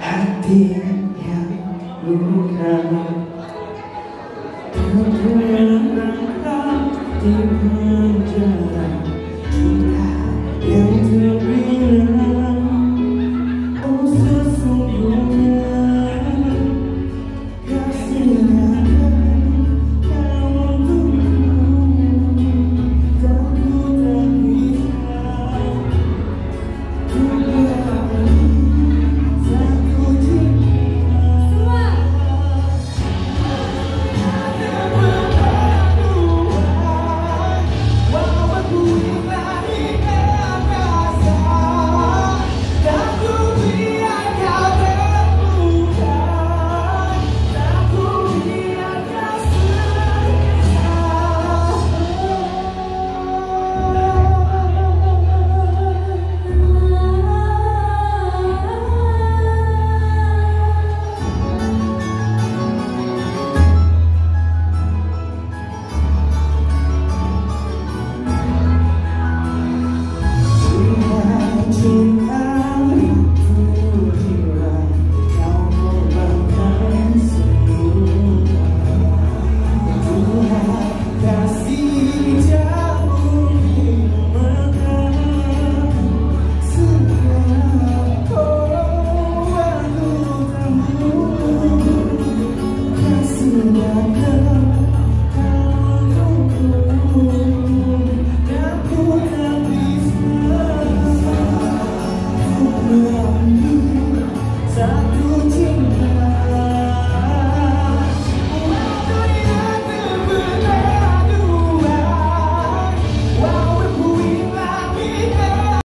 hati dim hand, and I, and I, and